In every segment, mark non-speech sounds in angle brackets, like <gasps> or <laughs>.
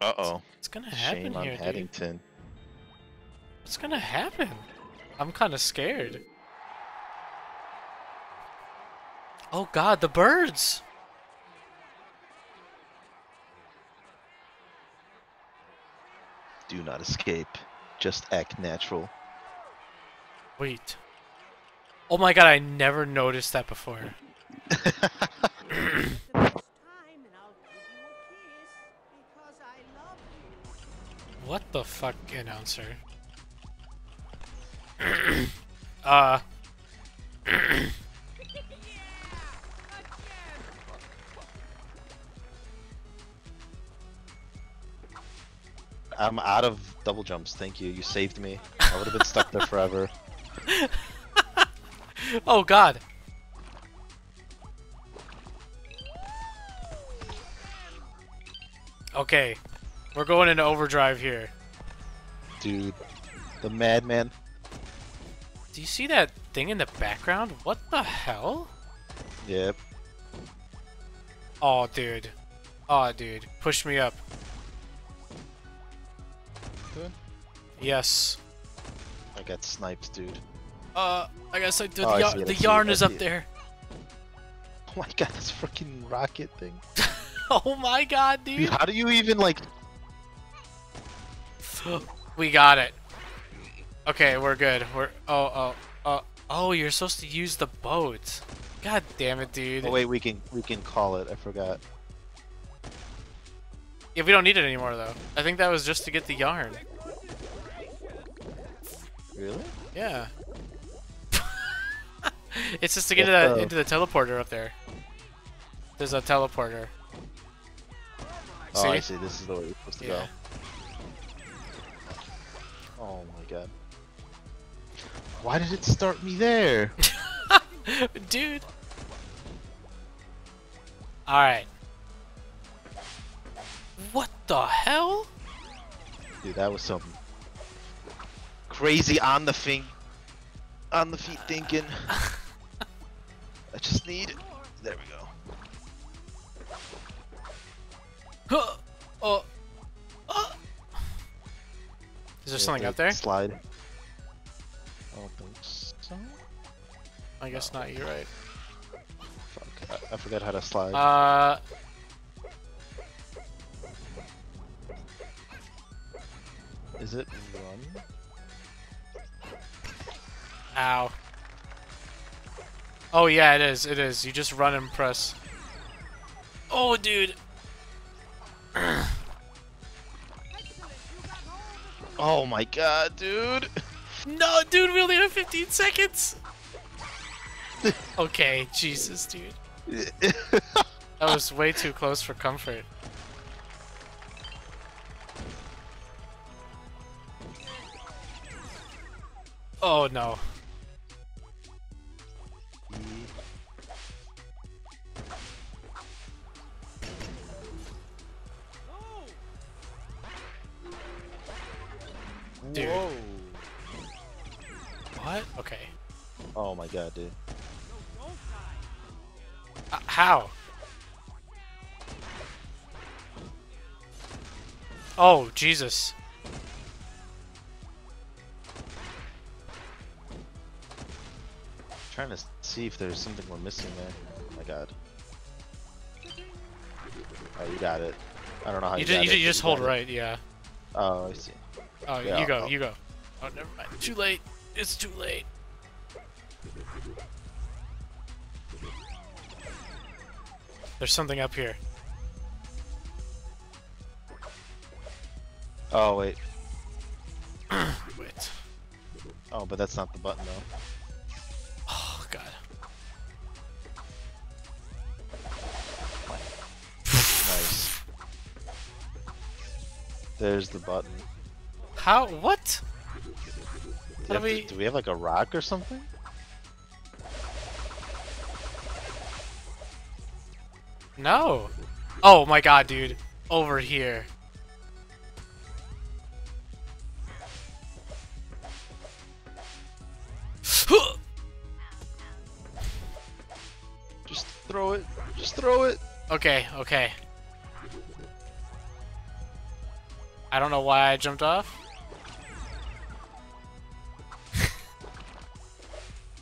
Uh oh. What's gonna happen Shame on here, dude? Hattington. What's gonna happen? I'm kind of scared. Oh god, the birds! Do not escape. Just act natural. Wait. Oh my god, I never noticed that before. <laughs> the fuck, announcer? <clears throat> uh. <coughs> I'm out of double jumps. Thank you. You saved me. I would have been stuck there forever. <laughs> Oh god. Okay. We're going into overdrive here. Dude. The madman. Do you see that thing in the background? What the hell? Yep. Oh, dude. Oh, dude. Push me up. Good. Yes. I got sniped, dude. Uh, I guess I did. Oh, the, yar- I the it, yarn is up it. there. <laughs> Oh my god, this freaking rocket thing. <laughs> Oh my god, Dude, dude. how do you even like <gasps> <gasps> <gasps> we got it. Okay, we're good. We're oh oh oh oh. You're supposed to use the boat. God damn it, dude. Oh wait, we can we can call it. I forgot. Yeah, we don't need it anymore though. I think that was just to get the yarn. Really? Yeah. <laughs> it's just to get into, uh, the- into the teleporter up there. There's a teleporter. Oh, See? I see. This is the way you're supposed to Yeah. go. Oh my god. Why did it start me there? <laughs> Dude. Alright. What the hell? Dude, that was some crazy on the thing, on the feet thinking. <laughs> I just need. There we go. Huh. Oh. Oh. Is there Yeah, something the up there? Slide. I don't think so. I guess not, you're right. Fuck, I, I forgot how to slide. Uh. Is it run? Ow. Oh yeah, it is. It is. You just run and press. Oh, dude. <clears throat> Oh my god, dude! No, dude, we only have 15 seconds. okay, Jesus, dude. <laughs> That was way too close for comfort. Oh no. Dude. Whoa. What? Okay. Oh my god, dude. Uh, how? Oh, Jesus. trying to see if there's something we're missing there. Oh my god. Oh, you got it. I don't know how you, You, just, got you, it, you just got hold it. right, yeah. Oh, I see. Oh, Yeah, you go, you go. Oh, never mind. Too late. It's too late. There's something up here. Oh wait. <clears throat> Wait. Oh, but that's not the button though. Oh, God. Nice. There's the button. How? What? Do, How do have to- do we have like a rock or something? No. Oh my god, dude. Over here. <gasps> Just throw it. Just throw it. okay, okay. I don't know why I jumped off.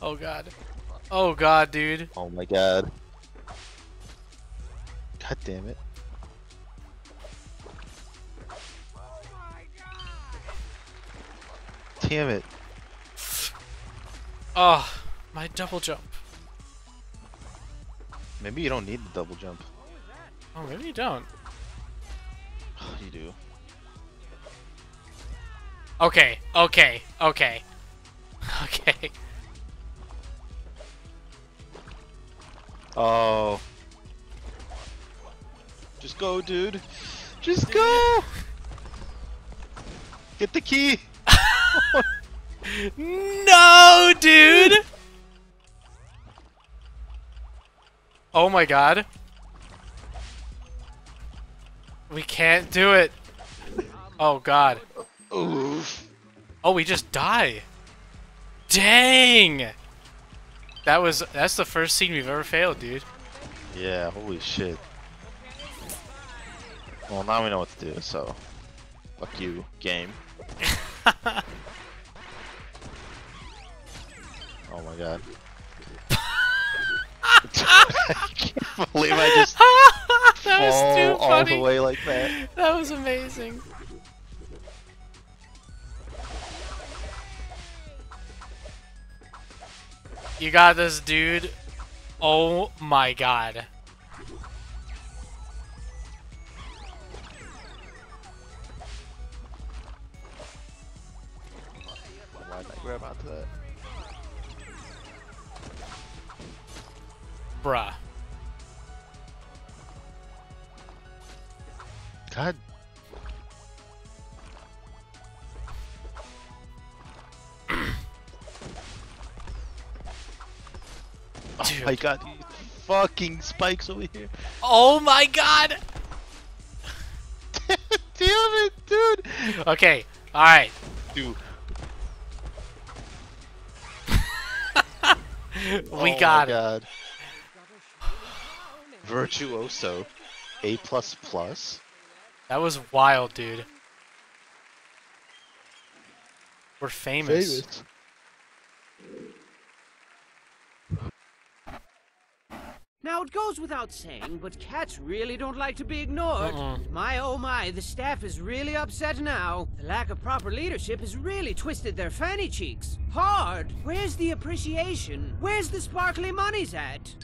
Oh god. Oh god, dude. Oh my god. God damn it. Damn it. Oh, my double jump. Maybe you don't need the double jump. Oh, maybe you don't. <sighs> You do. Okay, okay, okay. <laughs> Okay. Oh. Just go, dude. Just go! Get the key! <laughs> No, dude! Oh my god. We can't do it. Oh god. Oof. Oh, we just die. Dang! That was that's the first scene we've ever failed, dude. Yeah, holy shit. Well, now we know what to do, so. Fuck you, game. <laughs> Oh my god. <laughs> I can't believe I just <laughs> that was too all funny. the way like that. That was amazing. You got this, dude. Oh my god. Why did I grab onto that? Bruh. God. My god, these fucking spikes over here. Oh my god! <laughs> Damn it, dude! Okay, alright. Dude. <laughs> We oh got it. God. Virtuoso. A plus plus. That was wild, dude. We're famous. Now, it goes without saying, but cats really don't like to be ignored. Mm-mm. My oh my, the staff is really upset now. The lack of proper leadership has really twisted their fanny cheeks. Hard! Where's the appreciation? Where's the sparkly monies at?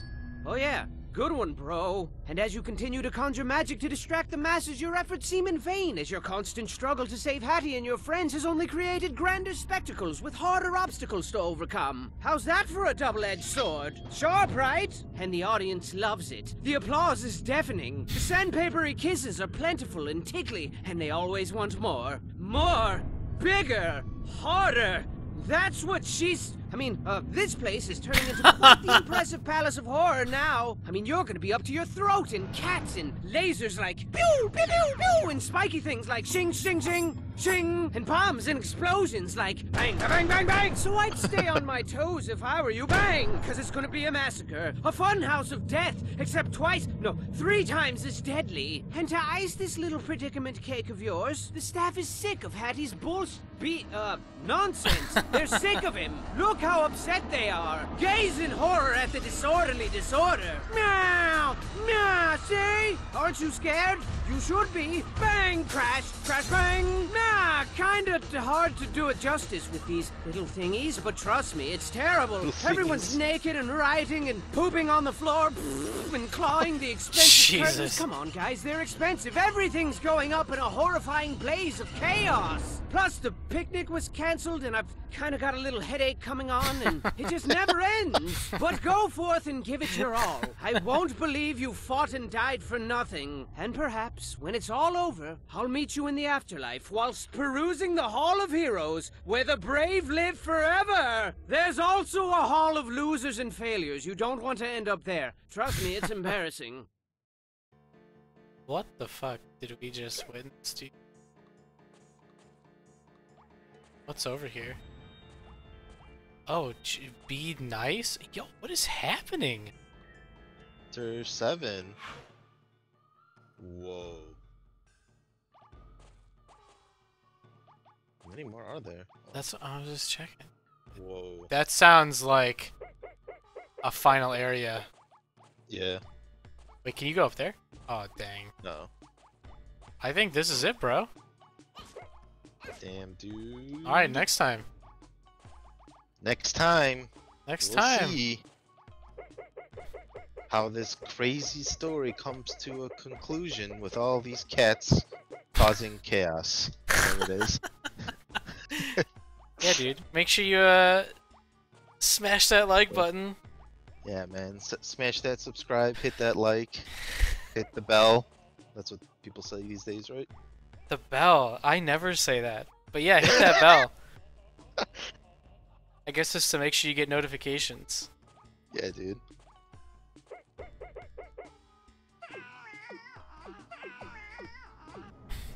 Oh yeah, good one, bro. And as you continue to conjure magic to distract the masses, your efforts seem in vain, as your constant struggle to save Hatty and your friends has only created grander spectacles with harder obstacles to overcome. How's that for a double-edged sword? Sharp, right? And the audience loves it. The applause is deafening. The sandpapery kisses are plentiful and tickly, and they always want more. More! Bigger! Harder! That's what she's. I mean, uh, this place is turning into quite the <laughs> impressive palace of horror now. I mean, you're gonna be up to your throat in cats and lasers like pew, pew, pew, pew, and spiky things like shing, shing, shing, shing, and bombs and explosions like bang, bang, bang, bang. So I'd stay on my toes if I were you, bang, because it's gonna be a massacre, a fun house of death, except twice, no, three times as deadly. And to ice this little predicament cake of yours, the staff is sick of Hatty's bullshit. Be, uh, nonsense. <laughs> They're sick of him. Look how upset they are. Gaze in horror at the disorderly disorder. Meow! Meow! See? Aren't you scared? You should be. Bang! Crash! Crash! Bang! Nah, kinda hard to do it justice with these little thingies, but trust me, it's terrible. Everyone's naked and rioting and pooping on the floor and clawing the expensive <laughs> curtains. Jesus. Come on, guys, they're expensive. Everything's going up in a horrifying blaze of chaos. Plus, the picnic was canceled, and I've kind of got a little headache coming on, and <laughs> it just never ends. But go forth and give it your all. I won't believe you fought and died for nothing. And perhaps, when it's all over, I'll meet you in the afterlife whilst perusing the Hall of Heroes, where the brave live forever. There's also a Hall of Losers and Failures. You don't want to end up there. Trust me, it's embarrassing. What the fuck did we just witness to? What's over here? Oh, be nice? Yo, what is happening? Chapter 7. Whoa. How many more are there? That's I was just checking. Whoa. That sounds like a final area. Yeah. Wait, can you go up there? Oh dang. No. I think this is it, bro. Damn, dude. All right, next time. Next time. Next we'll time. See how this crazy story comes to a conclusion with all these cats causing chaos. Whatever it is. Yeah, dude. Make sure you uh smash that like button. Yeah, man. S- smash that subscribe, hit that like, hit the bell. That's what people say these days, right? The bell. I never say that. But yeah, hit that bell. <laughs> I guess just to make sure you get notifications. Yeah, dude.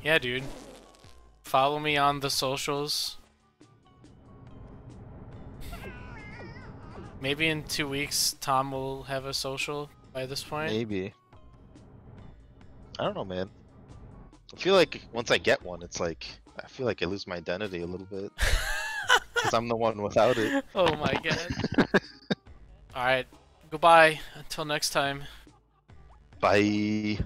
Yeah, dude. Follow me on the socials. Maybe in two weeks, Tom will have a social by this point. Maybe. I don't know, man. I feel like once I get one, it's like I feel like I lose my identity a little bit <laughs> because I'm the one without it. Oh my god. <laughs> Alright. Goodbye. Until next time. Bye.